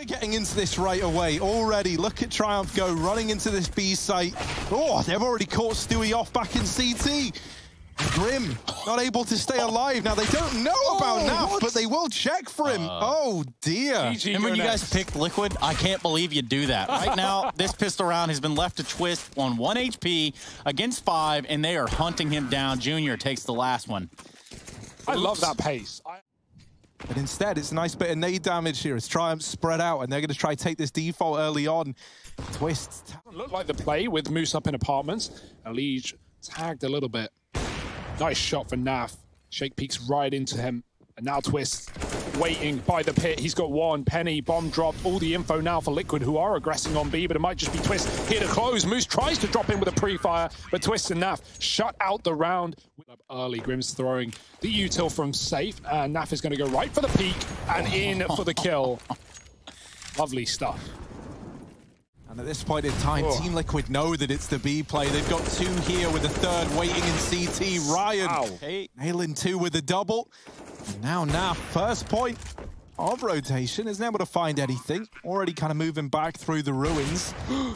We're getting into this right away already. Look at Triumph go, running into this B site. Oh, they've already caught Stewie off back in CT. Grim, not able to stay alive. Now, they don't know oh, about Oh, Naf, what? but they will check for him. Uh, oh, dear. GG Remember when you go guys picked Liquid? I can't believe you do that. Right now, this pistol round has been left to Twist on 1 HP against 5, and they are hunting him down. Junior takes the last one. I love that pace. I But instead, it's a nice bit of nade damage here as Triumph spread out, and they're going to try to take this default early on. Twist. look like the play with Moose up in apartments. Elige tagged a little bit. Nice shot for Naf. Shake peeks right into him. And now Twist waiting by the pit. He's got one. Penny, bomb dropped. All the info now for Liquid, who are aggressing on B, but it might just be Twist here to close. Moose tries to drop in with a pre-fire, but Twist and Naf shut out the round. Early, Grim's throwing the util from safe, and Naf is going to go right for the peak and in for the kill. Lovely stuff. And at this point in time, Oh. Team Liquid know that it's the B play. They've got two here with a third waiting in CT. Ryan Ow. Nailing two with a double. And now, now, first point of rotation. Isn't able to find anything. Already kind of moving back through the ruins.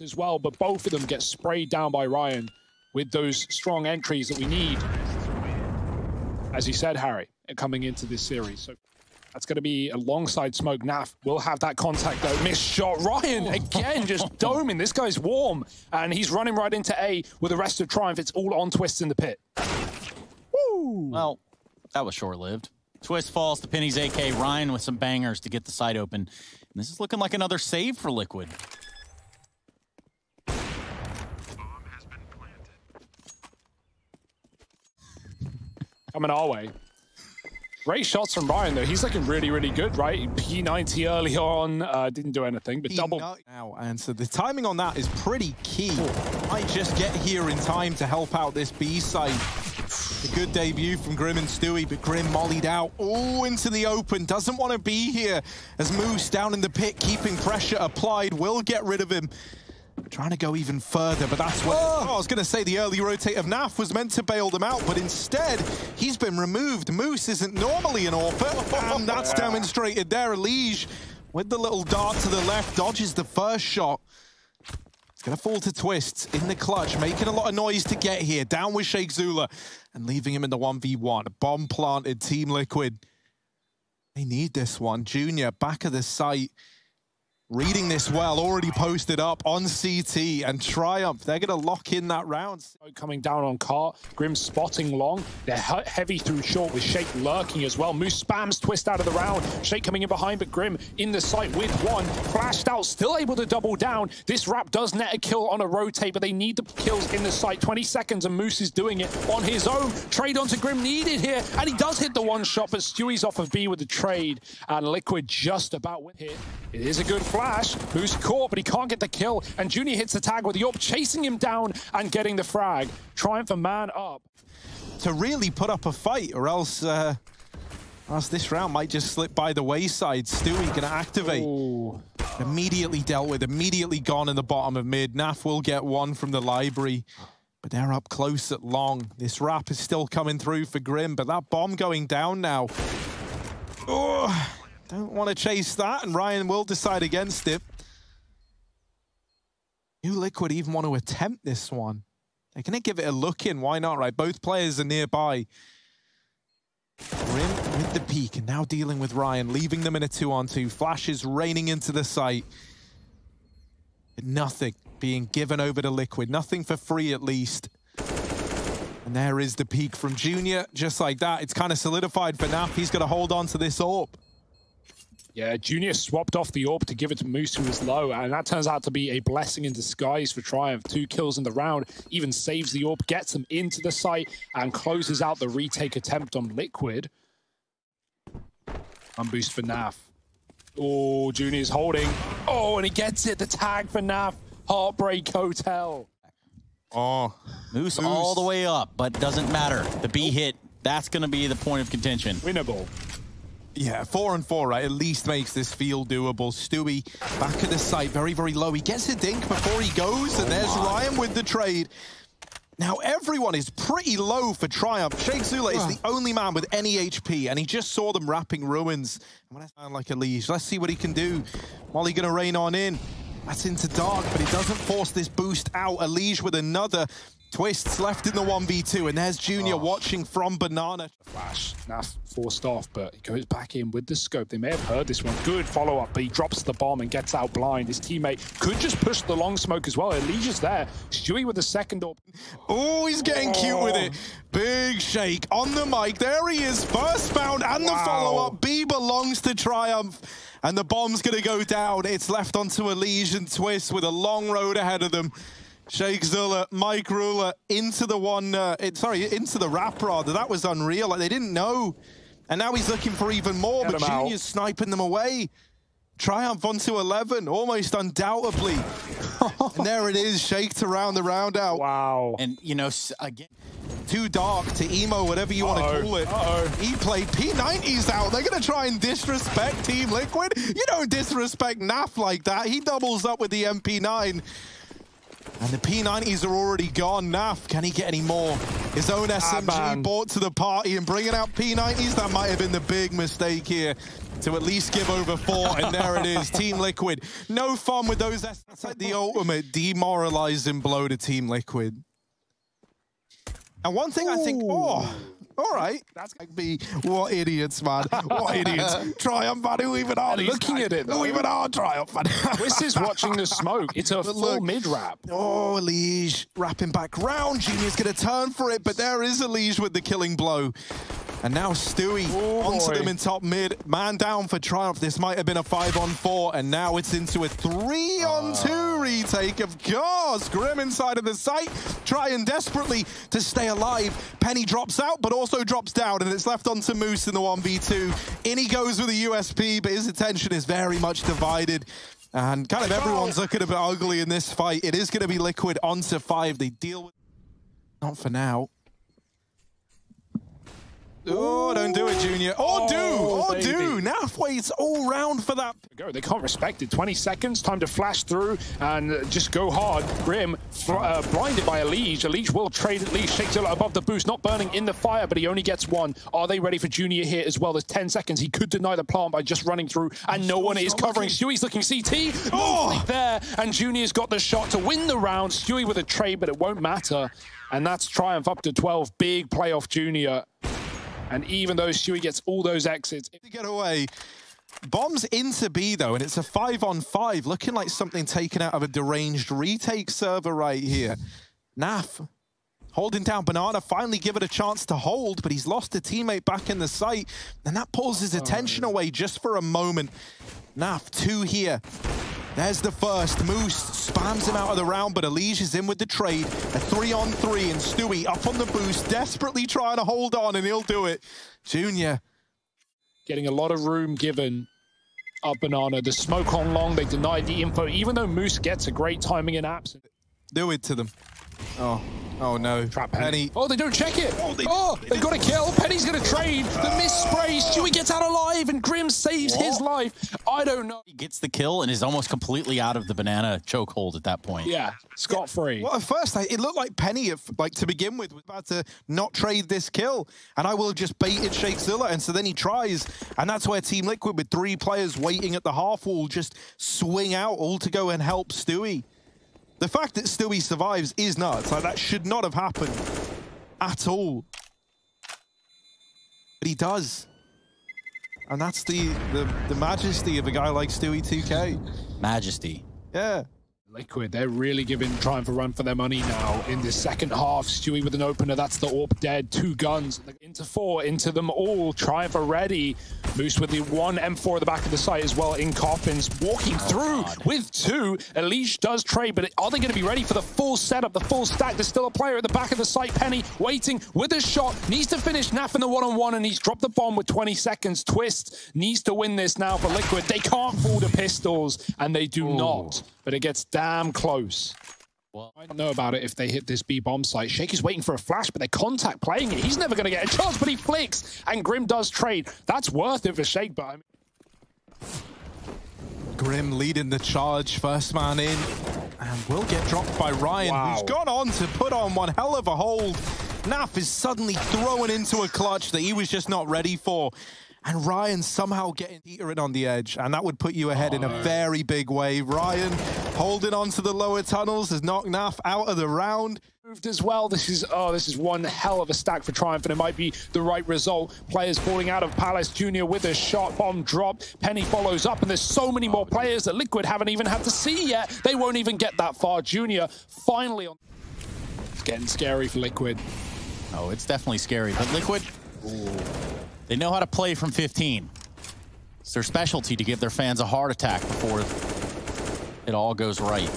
as well, but both of them get sprayed down by Ryan with those strong entries that we need. As you said, Harry, coming into this series. So that's going to be alongside Smoke. Naf will have that contact though. Missed shot. Ryan oh. again just doming. This guy's warm and he's running right into A with the rest of Triumph. It's all on Twist in the pit. well, that was short-lived. Twist falls to Penny's AK. Ryan with some bangers to get the site open. And this is looking like another save for Liquid. coming our way. Great shots from Ryan though. He's looking really, really good, right? P90 early on, uh, didn't do anything, but double. now, and so the timing on that is pretty key. Might just get here in time to help out this B site. A good debut from Grim and Stewie, but Grim mollied out. Oh, into the open. Doesn't want to be here as Moose down in the pit, keeping pressure applied. Will get rid of him. Trying to go even further, but that's what... Oh, I was going to say the early rotate of Naf was meant to bail them out, but instead, he's been removed. Moose isn't normally an AWPer, and that's demonstrated there. Elige, with the little dart to the left, dodges the first shot. It's going to fall to Twist in the clutch, making a lot of noise to get here. Down with Shakezulla and leaving him in the 1v1. Bomb planted, Team Liquid. They need this one. Junior, back of the site. Reading this well, already posted up on CT and Triumph. They're going to lock in that round. coming down on cart. Grim spotting long. They're heavy through short with Shake lurking as well. Moose spams twist out of the round. Shake coming in behind, but Grim in the sight with one. Flashed out, still able to double down. This wrap does net a kill on a rotate, but they need the kills in the sight. 20 seconds, and Moose is doing it on his own. Trade onto Grim needed here, and he does hit the one shot, but Stewie's off of B with the trade, and Liquid just about with hit. It is a good. Moose caught, but he can't get the kill, and Junior hits the tag with the AWP, chasing him down and getting the frag. Triumph a man up. To really put up a fight, or else, uh, else this round might just slip by the wayside. Stewie to activate. Ooh. Immediately dealt with, immediately gone in the bottom of mid. Naf will get one from the library. But they're up close at long. This wrap is still coming through for Grim, but that bomb going down now. Oh, don't want to chase that, and Ryan will decide against it. New Liquid even want to attempt this one. They're going to give it a look in. Why not, right? Both players are nearby. Grim with the peak and now dealing with Ryan, leaving them in a two-on-two. Flashes raining into the site. But nothing being given over to Liquid. Nothing for free, at least. And there is the peak from Junior. Just like that, it's kind of solidified for Naf. He's going to hold on to this AWP. Yeah, Junior swapped off the AWP to give it to Moose, who was low, and that turns out to be a blessing in disguise for Triumph. Two kills in the round, even saves the AWP, gets him into the site, and closes out the retake attempt on Liquid. One boost for Naf. Oh, Junior's holding. Oh, and he gets it. The tag for Naf. Heartbreak Hotel. Oh, Moose, all the way up, but doesn't matter. The B hit, that's going to be the point of contention. Winnable. Yeah, four and four, right? At least makes this feel doable. Stewie back at the site, very, very low. He gets a dink before he goes, and there's Ryan with the trade. Now everyone is pretty low for Triumph. Shakezulla is the only man with any HP, and he just saw them wrapping ruins. And when I sound like a leash, let's see what he can do. Molly gonna rain on in. That's into dark, but he doesn't force this boost out. Elige with another. Twists left in the 1v2, and there's Junior oh. watching from Banana. Flash, Naf forced off, but he goes back in with the scope. They may have heard this one. Good follow-up, but he drops the bomb and gets out blind. His teammate could just push the long smoke as well. Elige's there. Stewie with the second up. Oh, he's getting oh. cute with it. Oh. Big shake on the mic. There he is, first bound and wow. the follow-up. B belongs to Triumph and the bomb's going to go down. It's left onto Elige and Twist with a long road ahead of them. Shakezulla, Mike Ruler into the one, uh, it, sorry, into the wrap rather. That was unreal. Like they didn't know. And now he's looking for even more, Get but Junior's out. sniping them away. Triumph onto 11, almost undoubtedly. and there it is, shaked around the round out. Wow. And, you know, again... Too dark to emo, whatever you uh -oh. want to call it. Uh -oh. He played P90s out. They're going to try and disrespect Team Liquid. You don't disrespect NAF like that. He doubles up with the MP9. And the P90s are already gone. Naf, can he get any more? His own SMG ah, brought to the party and bringing out P90s, that might have been the big mistake here to at least give over four, and there it is, Team Liquid. No fun with those. That's like the ultimate demoralizing blow to Team Liquid. And one thing Ooh. I think, oh, all right. That's going to be What idiots, man. What idiots. Triumph, man. Who even are these Looking guys? at it, though. Who even are Triumph, man? Twist is watching the smoke. It's a but full look, mid-wrap. Oh, Elige wrapping back round. Junior's going to turn for it, but there is Elige with the killing blow. And now Stewie oh onto them in top mid. Man down for Triumph. This might have been a five on four, and now it's into a three on two uh. retake. Of course, Grim inside of the site, trying desperately to stay alive. Penny drops out, but also drops down, and it's left onto Moose in the 1v2. In he goes with a USP, but his attention is very much divided. And kind of everyone's looking a bit ugly in this fight. It is going to be Liquid onto five. They deal with... Not for now. Oh, don't do it, Junior. Oh, oh do. Oh, baby. do. Naf waits all round for that. Go. They can't respect it. 20 seconds, time to flash through and just go hard. Grim uh, blinded by Elige. Elige will trade at least. Shakezulla above the boost, not burning in the fire, but he only gets one. Are they ready for Junior here as well? There's 10 seconds. He could deny the plant by just running through, and no one is covering. Stewie's looking CT. Oh, there, and Junior's got the shot to win the round. Stewie with a trade, but it won't matter. And that's Triumph up to 12. Big playoff Junior. And even though Stewie gets all those exits... To get away. Bombs into B, though, and it's a five on five, looking like something taken out of a deranged retake server right here. Naf holding down Banana, finally give it a chance to hold, but he's lost a teammate back in the site, and that pulls his oh, attention oh. away just for a moment. Naf, two here. There's the first. Moose spams him out of the round, but Elige is in with the trade. A three on three, and Stewie up on the boost, desperately trying to hold on, and he'll do it. Junior. Getting a lot of room given up Banana. The smoke on long, they denied the info, even though Moose gets a great timing in apps. Do it to them. Oh, Oh no. Trap Penny. Oh, they don't check it. Oh, they, oh they have got a kill. Penny's going to trade. The miss spray. Stewie gets out alive and Grim saves what? his life. I don't know. He gets the kill and is almost completely out of the banana chokehold at that point. Yeah, scot free. Well, at first, it looked like Penny, like to begin with, was about to not trade this kill. And I will have just baited Shakezulla. And so then he tries. And that's where Team Liquid, with three players waiting at the half wall, just swing out all to go and help Stewie. The fact that Stewie survives is nuts. Like, that should not have happened at all. But he does. And that's the, the, the majesty of a guy like Stewie 2K. Majesty. Yeah. Liquid, they're really giving Triumph a run for their money now in the second half. Stewie with an opener, that's the AWP dead. Two guns into four, into them all. Triumph are ready. Moose with the one M4 at the back of the site as well in coffins. Walking oh, through God. with two. Elige does trade, but are they going to be ready for the full setup, the full stack? There's still a player at the back of the site. Penny waiting with a shot. Needs to finish Naf in the one-on-one, -on -one, and he's dropped the bomb with 20 seconds. Twist needs to win this now for Liquid. They can't fool the pistols, and they do Ooh. not but it gets damn close. Well, I don't know about it if they hit this B-bomb site. Shake is waiting for a flash, but they contact playing it. He's never going to get a chance, but he flicks, and Grim does trade. That's worth it for Shake, but I mean... Grim leading the charge, first man in. And will get dropped by Ryan, Wow. who's gone on to put on one hell of a hold. Naf is suddenly thrown into a clutch that he was just not ready for. And Ryan somehow getting teetering on the edge, and that would put you ahead in a oh, very big way. Ryan holding on to the lower tunnels has knocked Naf out of the round. moved as well. This is oh, this is one hell of a stack for Triumph, and it might be the right result. Players falling out of Palace Junior with a shot bomb drop. Penny follows up, and there's so many more players that Liquid haven't even had to see yet. They won't even get that far. Junior finally on. It's getting scary for Liquid. Oh, it's definitely scary. But Liquid, they know how to play from 15. It's their specialty to give their fans a heart attack before it all goes right.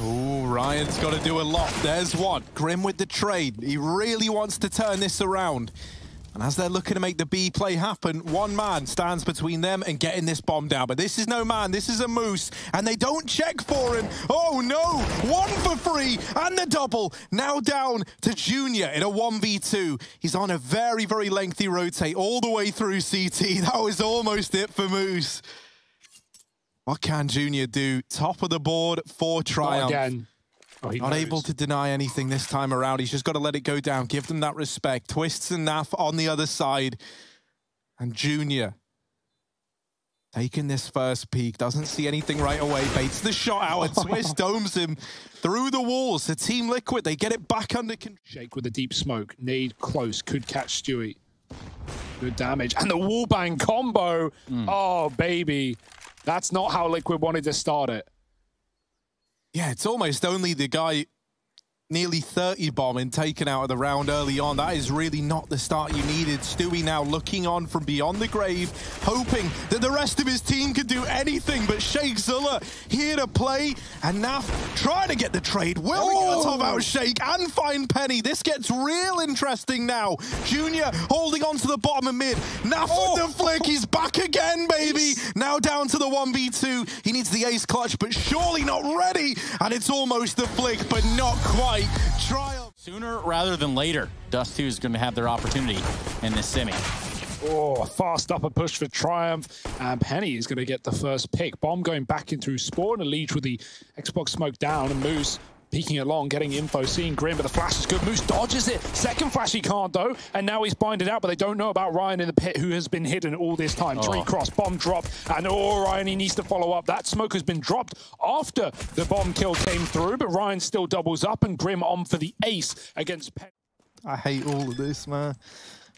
Ooh, Ryan's got to do a lot. There's one. Grim with the trade. He really wants to turn this around. And as they're looking to make the B play happen, one man stands between them and getting this bomb down. But this is no man, this is a moose, and they don't check for him. Oh no, one for free, and the double. Now down to Junior in a 1v2. He's on a very, very lengthy rotate all the way through CT. That was almost it for Moose. What can Junior do? Top of the board for Not Triumph. again. Oh, Not knows. able to deny anything this time around. He's just got to let it go down. Give them that respect. Twists and Naf on the other side. And Junior taking this first peek. Doesn't see anything right away. Baits the shot out and Twist domes him through the walls. The Team Liquid, they get it back under control. Shake with the deep smoke. Need close. Could catch Stewie. Good damage. And the wallbang combo. Hmm. Oh, baby. That's not how Liquid wanted to start it. Yeah, it's almost only the guy nearly 30 bombing taken out of the round early on. That is really not the start you needed. Stewie now looking on from beyond the grave, hoping that the rest of his team could do anything, but Shakezulla here to play, and Naf trying to get the trade. Will Oh. Molotov out Sheikh and find Penny. This gets real interesting now. Junior holding on to the bottom of mid. Naf with the flick. He's back again, baby. Now down to the 1v2. He needs the ace clutch, but surely not ready. And it's almost the flick, but not quite. Triumph. Sooner rather than later, Dust 2 is going to have their opportunity in this semi. Oh, fast upper push for Triumph. And Penny is going to get the first pick. Bomb going back in through Spawn. And Leech with the Xbox smoke down. And Moose peeking along, getting info, seeing Grim, but the flash is good. Moose dodges it. Second flash he can't, though. And now he's binded out, but they don't know about Ryan in the pit, who has been hidden all this time. Tree Oh. cross, bomb drop. And oh, Ryan, he needs to follow up. That smoke has been dropped after the bomb kill came through, but Ryan still doubles up. And Grim on for the ace against Penny. I hate all of this, man.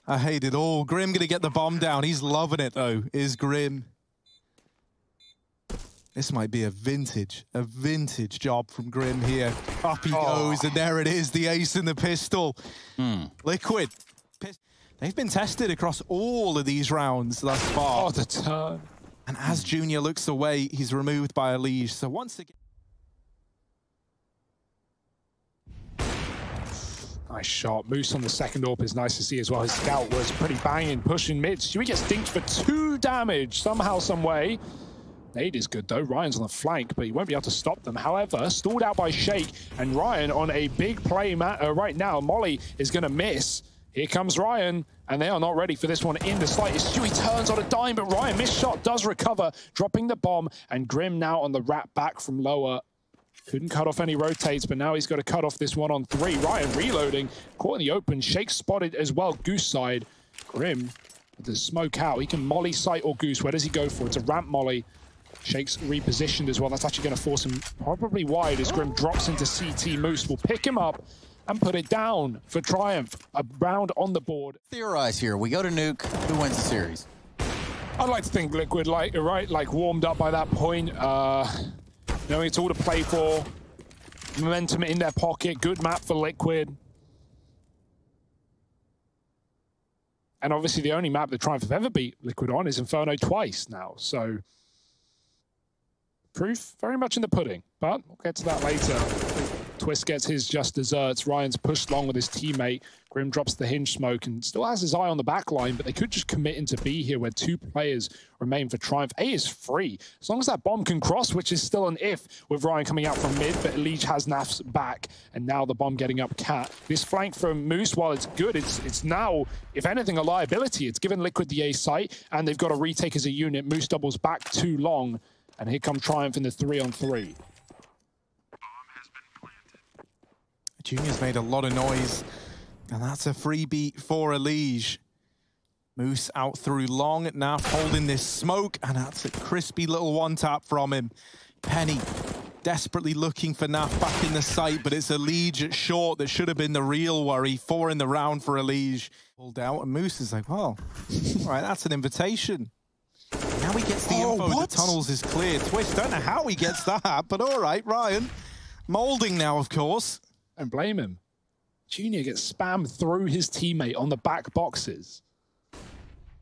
I hate it all. Grim gonna get the bomb down. He's loving it though. Is Grim. This might be a vintage, a vintage job from Grim here. Up he oh. goes, and there it is, the ace in the pistol. Hmm. Liquid. They've been tested across all of these rounds thus far. Oh, the turn. And as Junior looks away, he's removed by a liege. So once again. Nice shot. Moose on the second AWP is nice to see as well. His scout was pretty banging, pushing mid. Stewie gets dinked for two damage somehow, some way. Nade is good though. Ryan's on the flank, but he won't be able to stop them. However, stalled out by Shake and Ryan on a big play uh, right now. Molly is going to miss. Here comes Ryan, and they are not ready for this one in the slightest. Stewie turns on a dime, but Ryan, missed shot, does recover, dropping the bomb, and Grim now on the wrap back from lower. Couldn't cut off any rotates, but now he's got to cut off this one on three. Ryan reloading, caught in the open. Shake spotted as well, Goose side. Grim with the smoke out. He can molly sight or Goose. Where does he go for? It's a ramp molly. Shake's repositioned as well. That's actually going to force him probably wide as Grim drops into CT. Moose will pick him up and put it down for Triumph. A round on the board. Theorize here. We go to nuke. Who wins the series? I'd like to think Liquid, like right, like warmed up by that point. Uh, knowing it's all to play for, momentum in their pocket, good map for Liquid, and obviously the only map that Triumph have ever beat Liquid on is Inferno twice now. So proof very much in the pudding, but we'll get to that later. Twist gets his just desserts. Ryan's pushed long with his teammate. Grim drops the hinge smoke and still has his eye on the back line, but they could just commit into B here where two players remain for Triumph. A is free. As long as that bomb can cross, which is still an if with Ryan coming out from mid, but Elige has Naf's back, and now the bomb getting up Cat. This flank from Moose, while it's good, it's it's now, if anything, a liability. It's given Liquid the A site, and they've got to retake as a unit. Moose doubles back too long, and here come Triumph in the three on three. Junior's made a lot of noise, and that's a free beat for Elige. Moose out through long, Naf holding this smoke, and that's a crispy little one tap from him. Penny desperately looking for Naf back in the site, but it's Elige at short that should have been the real worry. Four in the round for a Elige. Pulled out, and Moose is like, well, all right, that's an invitation. Now he gets the Oh, info what? the tunnels is clear. Twist, don't know how he gets that, but all right, Ryan. Molding now, of course. Don't blame him. Junior gets spammed through his teammate on the back boxes.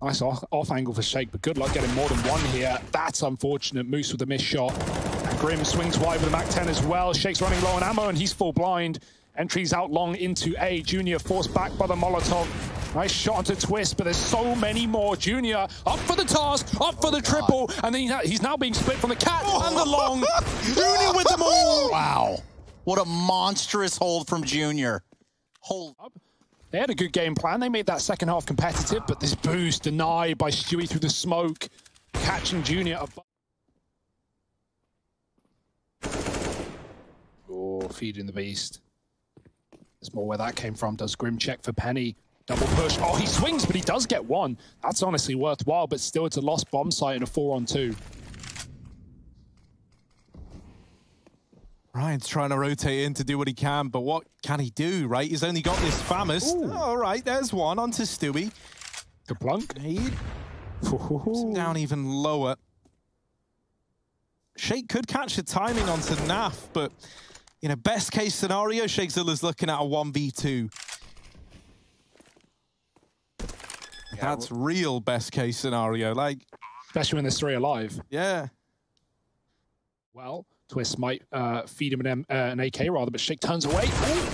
Nice off, off angle for Shake, but good luck getting more than one here. That's unfortunate. Moose with a missed shot. And Grim swings wide with a Mac 10 as well. Shake's running low on ammo and he's full blind. Entries out long into A. Junior forced back by the Molotov. Nice shot onto Twist, but there's so many more. Junior up for the task, up for the oh, triple, and then he's now being split from the cat oh. and the long. Junior with them all. Wow. What a monstrous hold from Junior. Hold. up. They had a good game plan. They made that second half competitive, but this boost denied by Stewie through the smoke, catching Junior above. Oh, feeding the beast. There's more where that came from. Does Grim check for Penny? Double push. Oh, he swings, but he does get one. That's honestly worthwhile, but still it's a lost bomb site and a four on two. Ryan's trying to rotate in to do what he can, but what can he do, right? He's only got this famous. all right, there's one onto Stewie. The plunk. Down even lower. Shake could catch the timing onto Naf, but in a best case scenario, Shakezulla's looking at a 1v2. That's real best case scenario. Like, Especially when there's three alive. yeah. Well, Twist might uh, feed him an, M, uh, an AK rather, but Shake turns away. Ooh,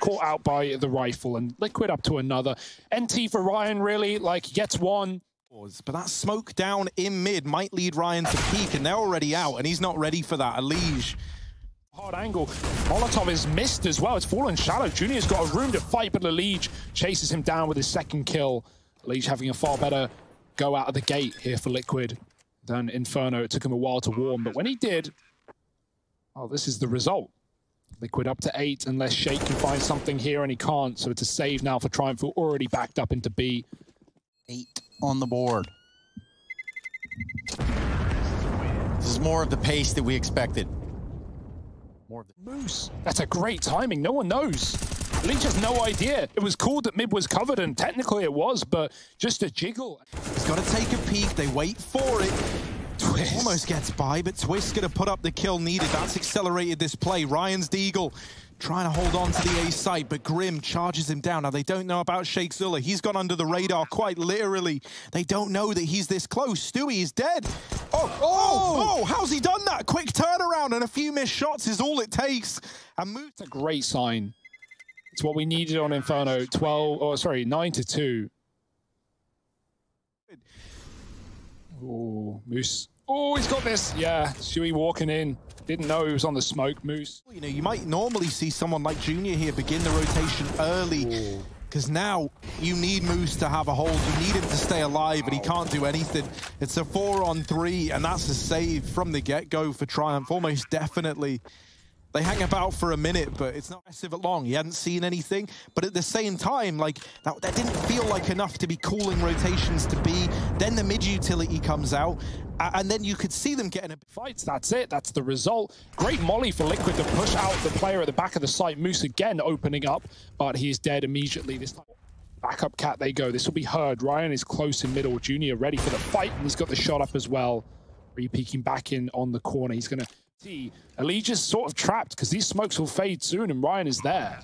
caught out by the rifle and Liquid up to another. NT for Ryan, really, like, gets one. But that smoke down in mid might lead Ryan to peak, and they're already out, and he's not ready for that. Elige. Hard angle. Molotov is missed as well. It's fallen shallow. Junior's got a room to fight, but Elige chases him down with his second kill. Elige having a far better go out of the gate here for Liquid than Inferno. It took him a while to warm, but when he did, oh, this is the result. Liquid up to eight unless Shake can find something here, and he can't. So it's a save now for Triumph, who already backed up into B. Eight on the board. This is more of the pace that we expected. More of the Moose. That's a great timing. No one knows. Leech has no idea. It was cool that mid was covered, and technically it was, but just a jiggle. He's got to take a peek. They wait for it. Twist. Almost gets by, but Twist's going to put up the kill needed. That's accelerated this play. Ryan's Deagle trying to hold on to the A site, but Grim charges him down. Now, they don't know about Shakezulla. He's gone under the radar quite literally. They don't know that he's this close. Stewie is dead. Oh, oh, oh, oh how's he done that? Quick turnaround and a few missed shots is all it takes. And moves It's a great sign. It's what we needed on Inferno. 12, oh, sorry, 9 to 2. Oh, Moose. Oh, he's got this. Yeah, Stewie walking in. Didn't know he was on the smoke, Moose. You know, you might normally see someone like Junior here begin the rotation early. Because now you need Moose to have a hold. You need him to stay alive, but he can't do anything. It's a four on three, and that's a save from the get-go for Triumph, almost definitely. They hang about for a minute, but it's not aggressive at long. He hadn't seen anything. But at the same time, like, that, that didn't feel like enough to be calling rotations to be. Then the mid-utility comes out, and then you could see them getting a Fights, that's it. That's the result. Great molly for Liquid to push out the player at the back of the site. Moose again opening up, but he's dead immediately. This time, backup cat they go. This will be heard. Ryan is close in middle. Junior ready for the fight, and he's got the shot up as well. Re-peeking back in on the corner. He's going to Allegia's sort of trapped because these smokes will fade soon, and Ryan is there.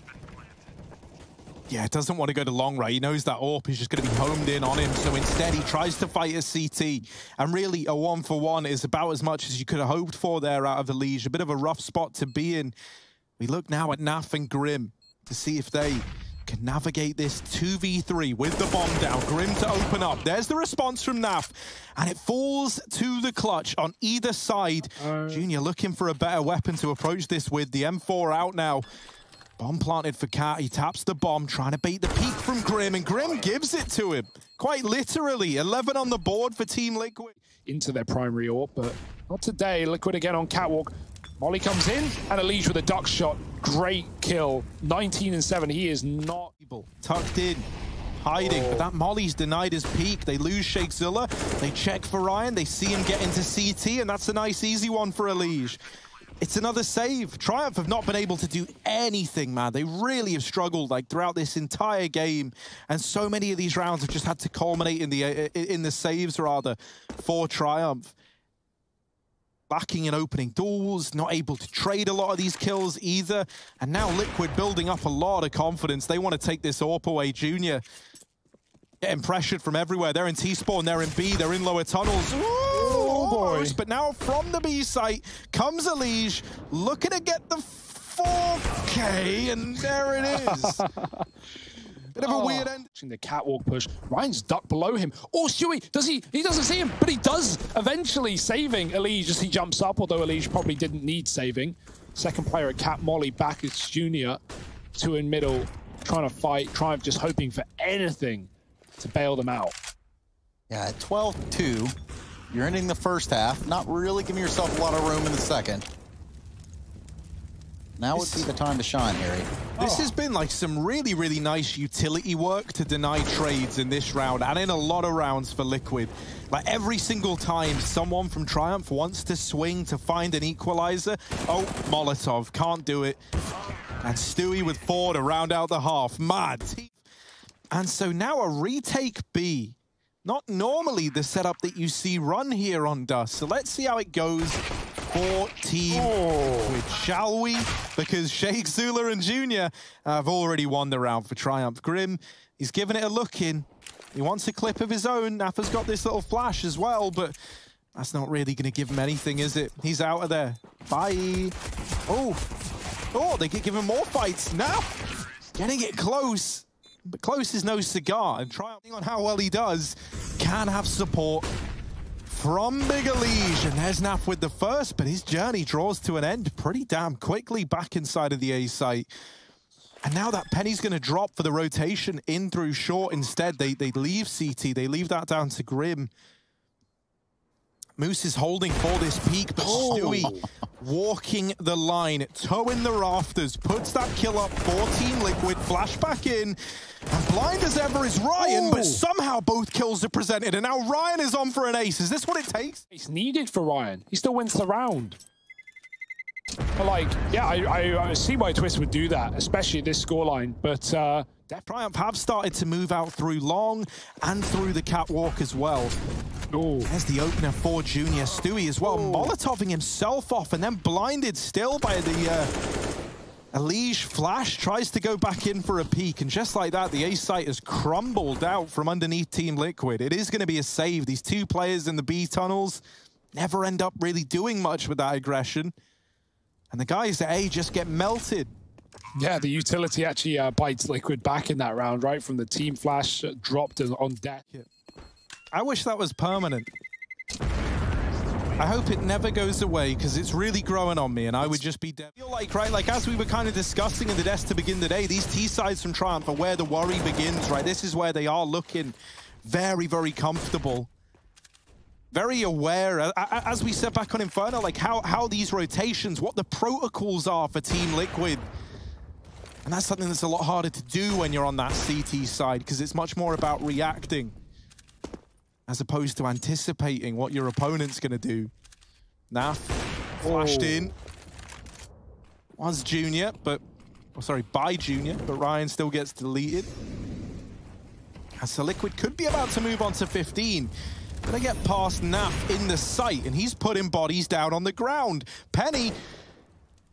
Yeah, doesn't want to go to long right. He knows that AWP is just going to be homed in on him. So instead, he tries to fight a CT. And really, a one for one is about as much as you could have hoped for there out of the. A bit of a rough spot to be in. We look now at Naf and Grim to see if they can navigate this 2v3 with the bomb down. Grim to open up. There's the response from Naf. And it falls to the clutch on either side. Uh, Junior looking for a better weapon to approach this with. The M4 out now. Bomb planted for Cat. He taps the bomb, trying to bait the peak from Grim, and Grim gives it to him. Quite literally. 11 on the board for Team Liquid. Into their primary AWP, but not today. Liquid again on Catwalk. Molly comes in, and Elige with a duck shot. Great kill. 19 and 7. He is not... Tucked in, hiding, oh. but that Molly's denied his peak. They lose Shakezulla. They check for Ryan. They see him get into CT, and that's a nice, easy one for Elige. It's another save. Triumph have not been able to do anything, man. They really have struggled like throughout this entire game, and so many of these rounds have just had to culminate in the uh, in the saves rather for Triumph lacking in opening doors, not able to trade a lot of these kills either. And now Liquid building up a lot of confidence. They want to take this AWP away. Junior getting pressured from everywhere. They're in T-spawn, they're in B, they're in lower tunnels. Ooh, oh boy. But now from the B site comes Elige, looking to get the 4K, and there it is. Bit of a oh. weird end. The catwalk push. Ryan's ducked below him. Oh, Stewie, does he? He doesn't see him, but he does eventually saving Elige as he jumps up, although Elige probably didn't need saving. Second player at Cat Molly back as Junior. Two in middle, trying to fight. Triumph just hoping for anything to bail them out. Yeah, at 12-2, you're ending the first half, not really giving yourself a lot of room in the second. Now would be the time to shine, Harry. This oh. has been like some really, really nice utility work to deny trades in this round and in a lot of rounds for Liquid. Like every single time someone from Triumph wants to swing to find an equalizer, oh, Molotov, can't do it. And Stewie with four to round out the half. Mad. And so now a retake B. Not normally the setup that you see run here on Dust. So let's see how it goes for Team oh. shall we? Because Shakezulla and Junior have already won the round for Triumph. Grim, he's given it a look in. He wants a clip of his own. Nafa's got this little flash as well, but that's not really going to give him anything, is it? He's out of there. Bye. Oh. Oh, they could give him more fights. Now, getting it close. But close is no cigar. And trying on how well he does, can have support from Big Elige. And there's Naf with the first, but his journey draws to an end pretty damn quickly back inside of the A site. And now that Penny's going to drop for the rotation in through short instead. They, they leave CT. They leave that down to Grim. Moose is holding for this peak, but oh. Stewie walking the line, toeing the rafters, puts that kill up, 14 Liquid, flashback in, and blind as ever is Ryan, Ooh. but somehow both kills are presented, and now Ryan is on for an ace. Is this what it takes? It's needed for Ryan. He still wins the round. But like, yeah, I, I, I see why Twist would do that, especially at this scoreline, but uh, Triumph have started to move out through long and through the catwalk as well. Ooh. There's the opener for Junior Stewie as well. Ooh. Molotoving himself off and then blinded still by the uh, Elige Flash. Tries to go back in for a peek. And just like that, the A site has crumbled out from underneath Team Liquid. It is going to be a save. These two players in the B tunnels never end up really doing much with that aggression. And the guys at A just get melted. Yeah, the utility actually uh, bites Liquid back in that round, right? From the team flash uh, dropped on deck. Yeah. I wish that was permanent. I hope it never goes away because it's really growing on me and I would just be dead. I feel like, right, like as we were kind of discussing in the desk to begin the day, these T-sides from Triumph are where the worry begins, right? This is where they are looking very, very comfortable. Very aware, as we said back on Inferno, like how, how these rotations, what the protocols are for Team Liquid. And that's something that's a lot harder to do when you're on that CT side because it's much more about reacting as opposed to anticipating what your opponent's going to do. Naf flashed oh. in. Was Junior, but... Oh, sorry, by Junior, but Ryan still gets deleted. As the Liquid could be about to move on to 15. Gonna get past Naf in the sight, and he's putting bodies down on the ground. Penny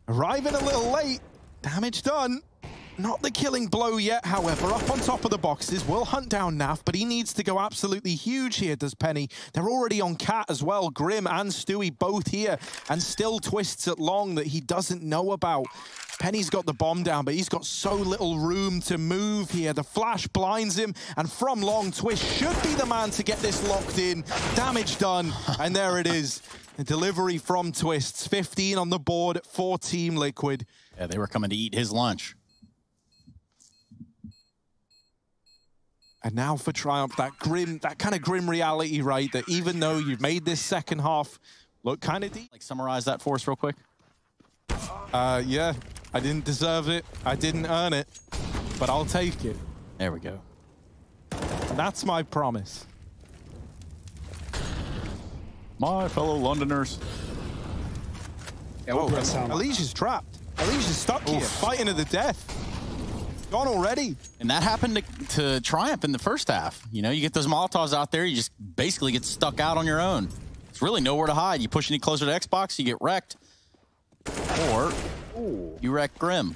arriving a little late. Damage done. Not the killing blow yet, however. Up on top of the boxes, we'll hunt down Naf, but he needs to go absolutely huge here, does Penny. They're already on Cat as well. Grim and Stewie both here, and still twists at Long that he doesn't know about. Penny's got the bomb down, but he's got so little room to move here. The flash blinds him, and from long, Twist should be the man to get this locked in. Damage done, and there it is. The delivery from Twists. 15 on the board for Team Liquid. Yeah, they were coming to eat his lunch. And now for Triumph, that grim, that kind of grim reality, right? That even though you've made this second half look kind of deep. Like, summarize that for us real quick. Uh, yeah, I didn't deserve it. I didn't earn it, but I'll take it. There we go. That's my promise. My fellow Londoners. Yeah, what does that sound is trapped. Elige is stuck here, fighting to the death. Gone already. And that happened to, to Triumph in the first half. You know, you get those Molotovs out there, you just basically get stuck out on your own. It's really nowhere to hide. You push any closer to Xbox, you get wrecked. Or you wreck Grim.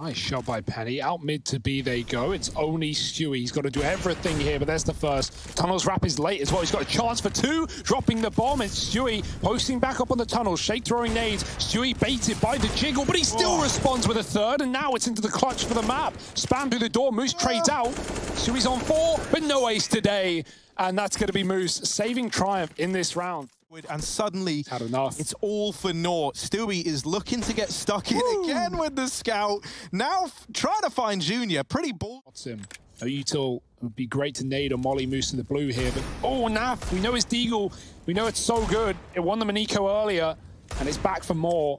Nice shot by Penny. Out mid to B they go. It's only Stewie. He's got to do everything here, but there's the first. Tunnels wrap is late as well. He's got a chance for two. Dropping the bomb. It's Stewie posting back up on the tunnels. Shake throwing nades. Stewie baited by the jiggle, but he still Oh. responds with a third, and now it's into the clutch for the map. Spam through the door. Moose trades oh. out. Stewie's on four, but no ace today. And that's going to be Moose saving Triumph in this round. And suddenly, it's all for naught. Stewie is looking to get stuck in again with the scout. Now trying to find Junior. Pretty. Spots him. No util would be great to nade or molly moose to the blue here, but oh Naf, we know it's Deagle. We know it's so good. It won the Maniko earlier, and it's back for more.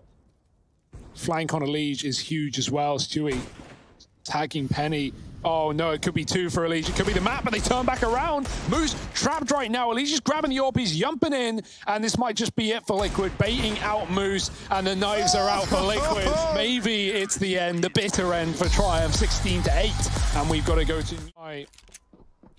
Flank on Elige is huge as well. Stewie tagging Penny. Oh no, it could be two for Elise. It could be the map, but they turn back around. Moose trapped right now. Elise is grabbing the orb. He's jumping in, and this might just be it for Liquid. Baiting out Moose, and the knives are out for Liquid. Maybe it's the end, the bitter end for Triumph, 16 to 8, and we've got to go to.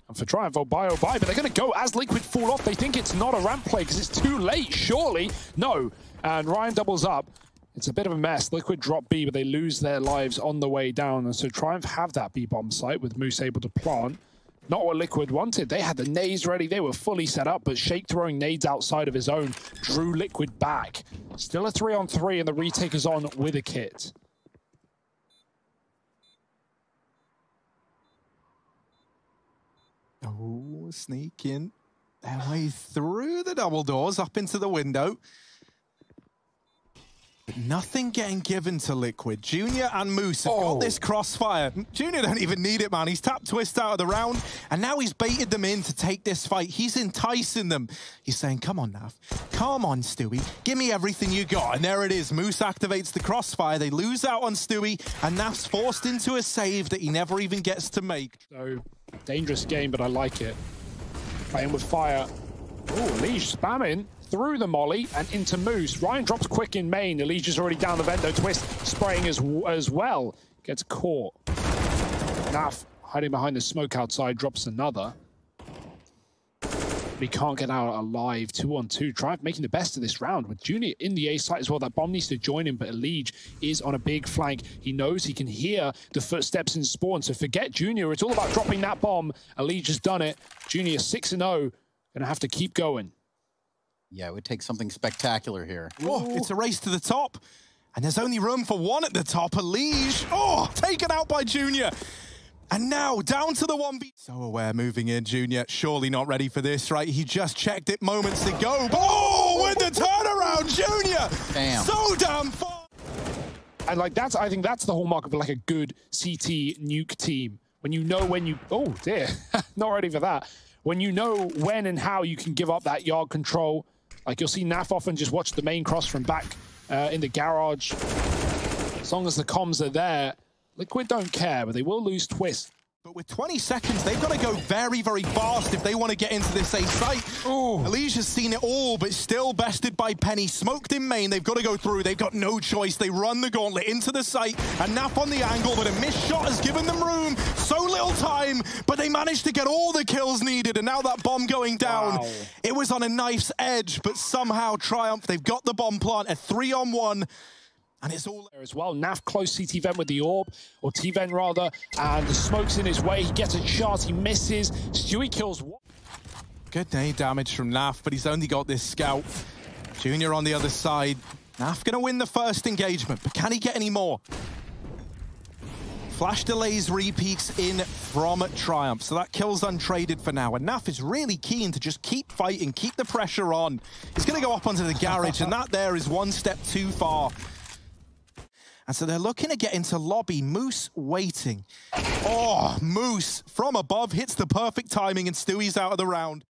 And for Triumph, oh bye, oh bye, but they're going to go as Liquid fall off. They think it's not a ramp play because it's too late, surely. No, and Ryan doubles up. It's a bit of a mess. Liquid drop B, but they lose their lives on the way down. And so Triumph have that B bomb site with Moose able to plant. Not what Liquid wanted. They had the nades ready. They were fully set up, but Shake throwing nades outside of his own drew Liquid back. Still a three on three, and the retake is on with a kit. Oh, sneaking their way through the double doors up into the window. But Nothing getting given to Liquid. Junior and Moose have Oh. got this crossfire. Junior don't even need it, man. He's tapped Twist out of the round, and now he's baited them in to take this fight. He's enticing them. He's saying, come on, Naf. Come on, Stewie. Give me everything you got. And there it is. Moose activates the crossfire. They lose out on Stewie, and Naf's forced into a save that he never even gets to make. So dangerous game, but I like it. Playing with fire. Oh, Leash spamming through the molly and into Moose. Ryan drops quick in main. Is already down the vent, vento. Twist spraying as, as well. Gets caught. Naf hiding behind the smoke outside drops another. But he can't get out alive. Two on two. Triumph making the best of this round with Junior in the A site as well. That bomb needs to join him, but Elige is on a big flank. He knows he can hear the footsteps in spawn. So forget Junior. It's all about dropping that bomb. Elige has done it. Junior 6 0. Gonna have to keep going. Yeah, it would take something spectacular here. Oh, it's a race to the top. And there's only room for one at the top, Elige. Oh, taken out by Junior. And now down to the 1B. So aware moving in, Junior. Surely not ready for this, right? He just checked it moments ago. Oh, with the turnaround, Junior. Damn. So damn far. And like that's I think that's the hallmark of like a good CT nuke team. When you know when you oh dear, not ready for that. When you know when and how you can give up that yard control. Like you'll see Naf often just watch the main cross from back uh, in the garage. As long as the comms are there, Liquid don't care, but they will lose twist. But with 20 seconds, they've got to go very, very fast if they want to get into this A site. Ooh. Alicia's seen it all, but still bested by Penny. Smoked in main. They've got to go through. They've got no choice. They run the gauntlet into the site. A nap on the angle, but a missed shot has given them room. So little time, but they managed to get all the kills needed. And now that bomb going down, Wow. it was on a knife's edge, but somehow Triumph, they've got the bomb plant, a three on one. And it's all there as well. Naf close CT with the orb, or T rather, and the smoke's in his way. He gets a shot, he misses. Stewie kills one. good nade damage from Naf, but he's only got this scout. Junior on the other side. Naf gonna win the first engagement, but can he get any more? Flash delays repeats in from Triumph, so that kill's untraded for now. And Naf is really keen to just keep fighting, keep the pressure on. He's gonna go up onto the garage, and that there is one step too far. And so they're looking to get into lobby. Moose waiting. Oh, Moose from above hits the perfect timing, and Stewie's out of the round.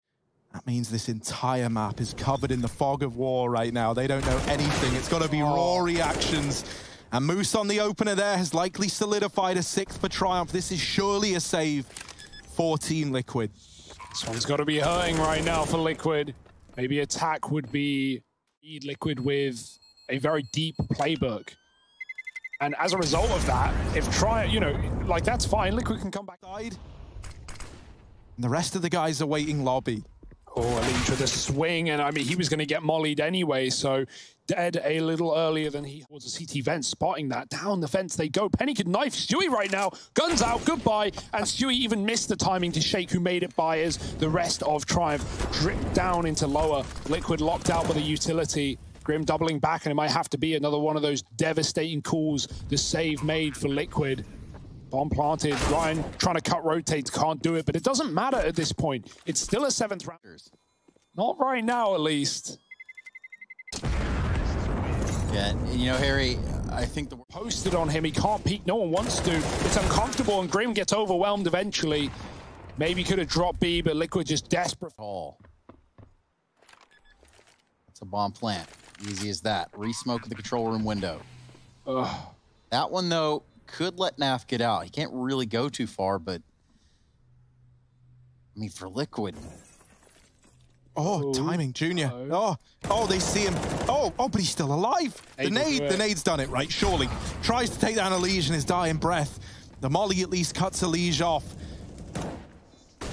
That means this entire map is covered in the fog of war right now. They don't know anything. It's got to be oh. raw reactions. And Moose on the opener there has likely solidified a sixth for Triumph. This is surely a save for Team Liquid. This one's got to be hurting right now for Liquid. Maybe attack would be Liquid with a very deep playbook. And as a result of that, if try, you know, like that's fine. Liquid can come back. And the rest of the guys are waiting lobby. Oh, Elige with a swing, and I mean, he was going to get mollied anyway, so dead a little earlier than he was a CT vent, spotting that. Down the fence they go. Penny could knife Stewie right now. Guns out, goodbye. And Stewie even missed the timing to Shake, who made it by as the rest of Triumph dripped down into lower. Liquid locked out with a utility. Grim doubling back, and it might have to be another one of those devastating calls. The save made for Liquid. Bomb planted. Ryan trying to cut rotates, can't do it, but it doesn't matter at this point. It's still a seventh round. Not right now, at least. Yeah, you know, Harry, I think the Posted on him, he can't peek, no one wants to. It's uncomfortable, and Grim gets overwhelmed eventually. Maybe could have dropped B, but Liquid just desperate. call. It's a bomb plant. Easy as that. Resmoke the control room window. Ugh. That one, though, could let Naf get out. He can't really go too far, but I mean, for Liquid, Oh, Oh, timing, Junior. no. Oh, oh, they see him. Oh, oh, but he's still alive. The Able nade, do the nade's done it, right? Surely. Tries to take down Elige in his dying breath. The molly at least cuts a Elige off.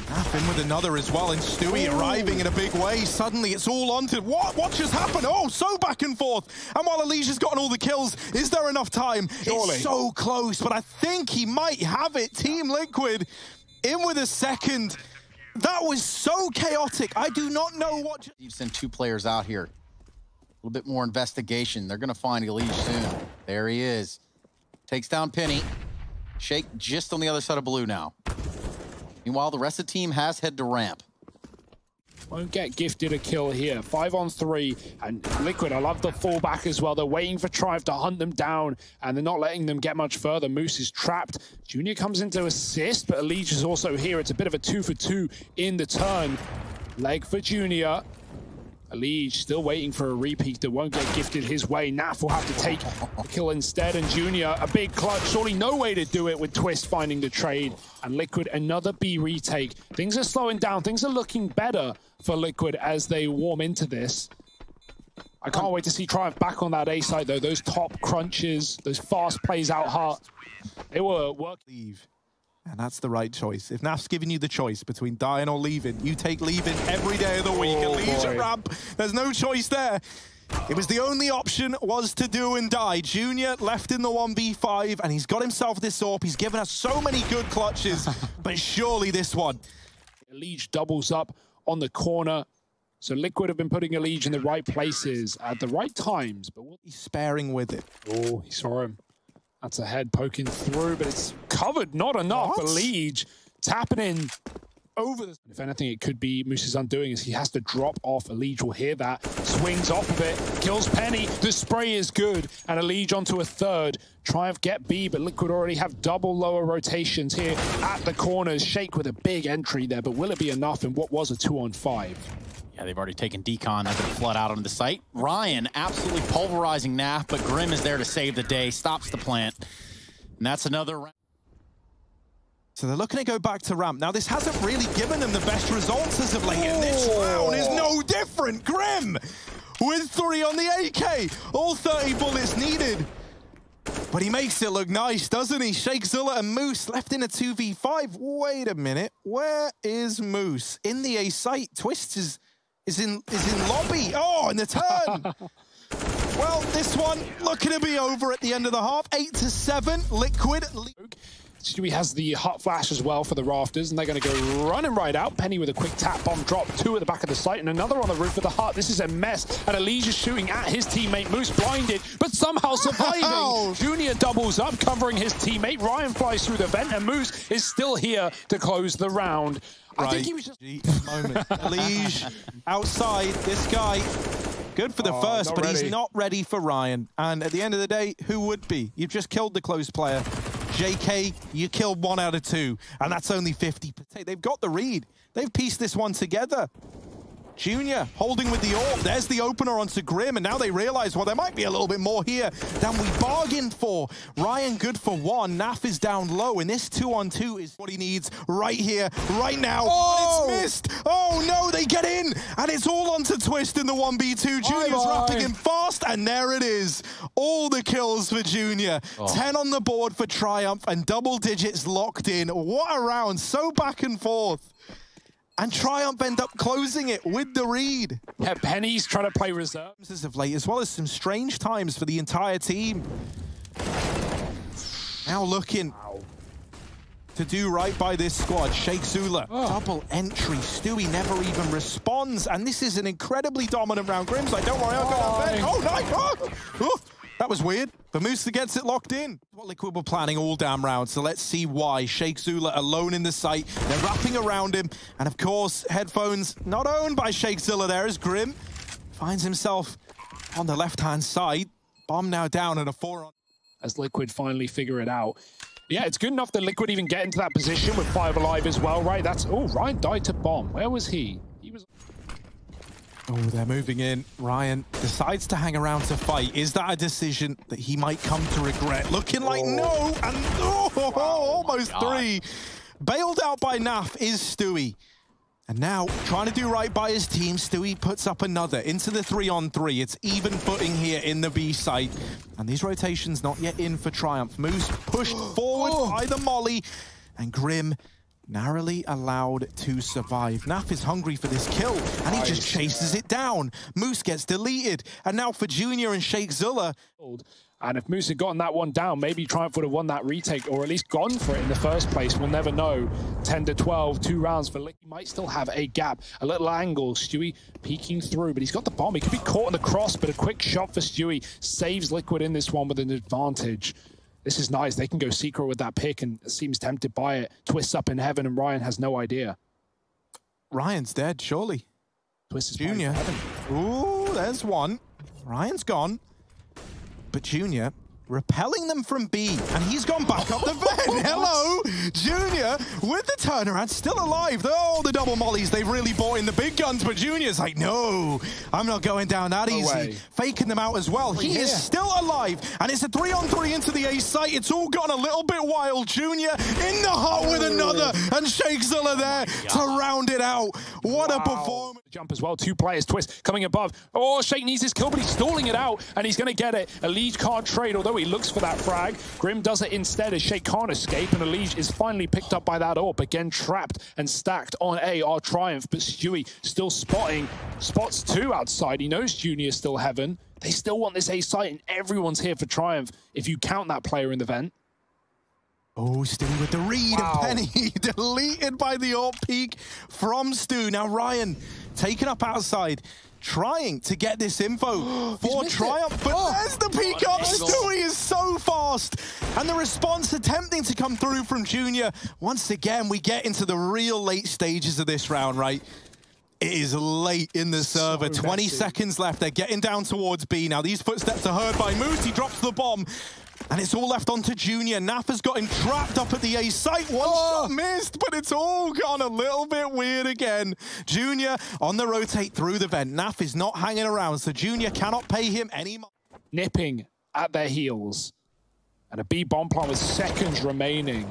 Naf in with another as well, and Stewie arriving in a big way. Suddenly, it's all onto what? What just happened? Oh, so back and forth. And while Elige's gotten all the kills, is there enough time? Surely. It's so close, but I think he might have it. Team Liquid in with a second. That was so chaotic. I do not know what. ju- you send two players out here. A little bit more investigation. They're going to find Elige soon. There he is. Takes down Penny. Shake just on the other side of blue now. Meanwhile, the rest of the team has head to ramp. Won't get gifted a kill here. Five on three. And Liquid, I love the fallback as well. They're waiting for Triumph to hunt them down, and they're not letting them get much further. Moose is trapped. Junior comes in to assist, but Elige is also here. It's a bit of a two for two in the turn. Leg for Junior. Elige still waiting for a repeat that won't get gifted his way. Naf will have to take the kill instead. And Junior, a big clutch. Surely no way to do it with Twist finding the trade. And Liquid, another B retake. Things are slowing down. Things are looking better for Liquid as they warm into this. I can't wait to see Triumph back on that A side, though. Those top crunches, those fast plays out hard. They were working. Leave. And that's the right choice. If Naf's giving you the choice between dying or leaving, you take leaving every day of the week. Oh, and boy. ramp. There's no choice there. It was the only option was to do and die. Junior left in the 1v5 and he's got himself this AWP. He's given us so many good clutches, but surely this one. Elige doubles up on the corner. So Liquid have been putting Elige in the right places at the right times. But. He's sparing with it. oh, he saw him. That's a head poking through, but it's covered. Not enough. What? Elige tapping in over the. If anything, it could be Moose's undoing as he has to drop off. Elige will hear that, swings off of it, kills Penny. The spray is good, and Elige onto a third. Triumph get B, but Liquid already have double lower rotations here at the corners. Shake with a big entry there, but will it be enough in what was a two on five? Yeah, they've already taken decon. They're going to flood out onto the site. Ryan absolutely pulverizing Naf, but Grim is there to save the day, stops the plant. And that's another round. So they're looking to go back to ramp. Now, this hasn't really given them the best results as of late, and this round is no different. Grim with three on the AK, all 30 bullets needed. But he makes it look nice, doesn't he? Shakezulla and Moose left in a 2v5. Wait a minute, where is Moose? In the A site, Twist is, is, in, is in lobby. Oh, in the turn. Well, this one looking to be over at the end of the half. Eight to seven, Liquid. Stewie has the hot flash as well for the rafters, and they're going to go running right out. Penny with a quick tap bomb drop, two at the back of the site, and another on the roof of the heart. This is a mess, and Elige shooting at his teammate. Moose blinded, but somehow surviving. Ow. Junior doubles up, covering his teammate. Ryan flies through the vent, and Moose is still here to close the round. I think he was just... Moment. Lige outside. This guy, good for the Oh, first, but ready. he's not ready for Ryan. And at the end of the day, who would be? You've just killed the close player. JK, you killed one out of two, and that's only 50%. They've got the read. They've pieced this one together. Junior holding with the orb. There's the opener onto Grim, and now they realize, well, there might be a little bit more here than we bargained for. Ryan good for one. Naf is down low, and this two on two is what he needs right here, right now. Oh! But it's oh! missed. Oh, no, they get in, and it's all onto Twist in the 1v2. Junior's Bye-bye. wrapping him fast, and there it is. All the kills for Junior. 10 on the board for Triumph, and double digits locked in. What a round. So back and forth. And Triumph end up closing it with the read. Yeah, Penny's trying to play reserve. As of late, as well as some strange times for the entire team. Now looking to do right by this squad. Shakezulla, oh. double entry. Stewie never even responds. And this is an incredibly dominant round. Grim's like, don't worry, I'll go that. Oh, nice. Oh. That was weird. But Musa gets it locked in. What Liquid were planning all damn round, so let's see why. Shakezulla alone in the site. They're wrapping around him. And of course, headphones not owned by Shakezulla there as Grim finds himself on the left-hand side. Bomb now down and a four on. as Liquid finally figure it out. Yeah, it's good enough that Liquid even get into that position with five alive as well, right? That's oh, Ryan died to bomb. Where was he? Oh, they're moving in. Ryan decides to hang around to fight. Is that a decision that he might come to regret? Looking like oh. no, and oh, oh almost three. Bailed out by Naf is Stewie. And now, trying to do right by his team, Stewie puts up another into the three on three. It's even footing here in the B site. And these rotations not yet in for Triumph. Moose pushed forward oh. by the Molly. And Grim narrowly allowed to survive. Naf is hungry for this kill, and he just chases it down. Moose gets deleted. And now for Junior and Shakezulla. And if Moose had gotten that one down, maybe Triumph would have won that retake or at least gone for it in the first place. We'll never know. 10 to 12, two rounds for Lick. He might still have a gap, a little angle. Stewie peeking through, but he's got the bomb. He could be caught in the cross, but a quick shot for Stewie saves Liquid in this one with an advantage. This is nice. They can go secret with that pick and seems tempted by it. Twists up in heaven, and Ryan has no idea. Ryan's dead, surely. Twist is Junior. heaven. Ooh, there's one. Ryan's gone. But Junior repelling them from B, and he's gone back up the vent. Hello, Junior with the turnaround, still alive. Oh, the double mollies, they've really bought in the big guns, but Junior's like, no, I'm not going down that No easy. way. Faking them out as well. He is still alive, and it's a three on three into the A site. It's all gone a little bit wild. Junior in the hut with another, and Shakezulla there to round it out. What a performance. Jump as well. Two players. Twist coming above. Oh, Shake needs his kill, but he's stalling it out, and he's going to get it. Elige can't trade, although he looks for that frag. Grim does it instead as Shake can't escape, and Elige is finally picked up by that AWP. Again, trapped and stacked on A, our Triumph, but Stewie still spotting. Spots two outside. He knows Junior's still heaven. They still want this A site, and everyone's here for Triumph if you count that player in the vent. Oh, Stewie with the read Wow. of Penny. Deleted by the AWP peak from Stu. Now Ryan taken up outside, trying to get this info for missed it. Triumph. But Oh. there's the peak up. Stewie is so fast. And the response attempting to come through from Junior. Once again, we get into the real late stages of this round, right? It is late in the server. 20 messy. seconds left. They're getting down towards B. Now, these footsteps are heard by Moose. He drops the bomb. And it's all left onto Junior. Naf has got him trapped up at the A site. One oh. shot missed, but it's all gone a little bit weird again. Junior on the rotate through the vent. Naf is not hanging around, so Junior cannot pay him any money. nipping at their heels. And a B bomb plant with seconds remaining.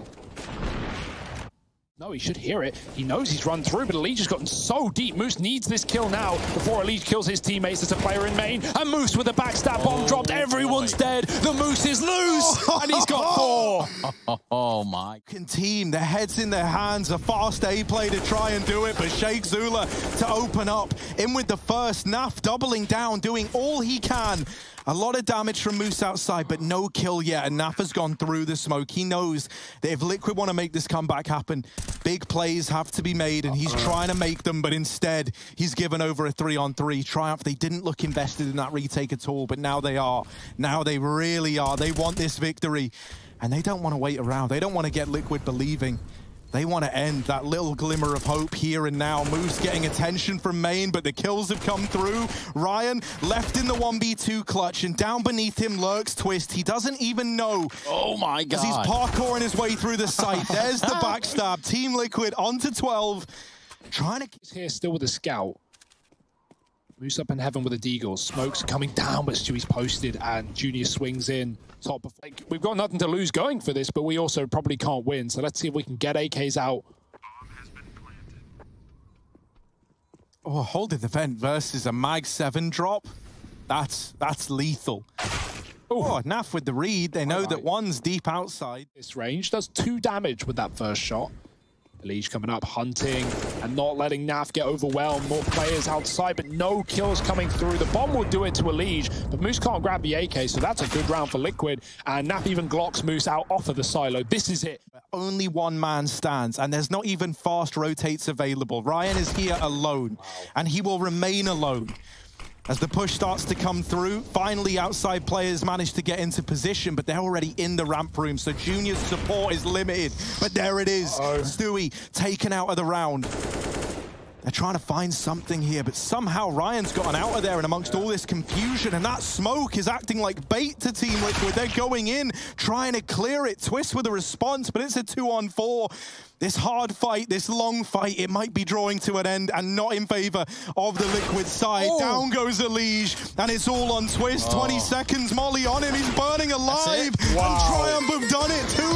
No, he should hear it. He knows he's run through, but Elige has gotten so deep. Moose needs this kill now before Elige kills his teammates as a player in main. And Moose with a backstab bomb oh dropped. Everyone's dead. The Moose is loose. And he's got four. Oh my. team, their heads in their hands, a fast A play to try and do it, but Shakezulla to open up. In with the first, Naf doubling down, doing all he can. A lot of damage from Moose outside, but no kill yet. And Nafa's gone through the smoke. He knows that if Liquid want to make this comeback happen, big plays have to be made, and he's trying to make them, but instead, he's given over a three-on-three. Triumph, they didn't look invested in that retake at all, but now they are. Now they really are. They want this victory, and they don't want to wait around. They don't want to get Liquid believing. They want to end that little glimmer of hope here and now. Moose getting attention from main, but the kills have come through. Ryan left in the 1v2 clutch, and down beneath him lurks Twist. He doesn't even know. Oh my god. As he's parkouring his way through the site. There's the backstab. Team Liquid onto 12. Trying to... He's here still with a scout. Moose up in heaven with a deagle. Smoke's coming down, but Stewie's posted, and Junior swings in. Top of, like, we've got nothing to lose going for this, but we also probably can't win. So let's see if we can get AKs out. Oh, holding the vent versus a Mag 7 drop. That's that's lethal. Oh, Naf with the read. They know Right. that one's deep outside. This range does two damage with that first shot. Elige coming up, hunting, and not letting Naf get overwhelmed. More players outside, but no kills coming through. The bomb will do it to Elige, but Moose can't grab the AK, so that's a good round for Liquid. And Naf even glocks Moose out off of the silo. This is it. Only one man stands, and there's not even fast rotates available. Ryan is here alone, and he will remain alone. As the push starts to come through, finally outside players manage to get into position, but they're already in the ramp room, so Junior's support is limited. But there it is, Stewie taken out of the round. They're trying to find something here, but somehow Ryan's gotten out of there and amongst all this confusion, and that smoke is acting like bait to Team Liquid. They're going in, trying to clear it. Twist with a response, but it's a two on four. This hard fight, this long fight, it might be drawing to an end and not in favor of the Liquid side. Oh. Down goes Elige, and it's all on Twist. 20 seconds, Molly on him. He's burning alive. it? And Triumph have done it. Two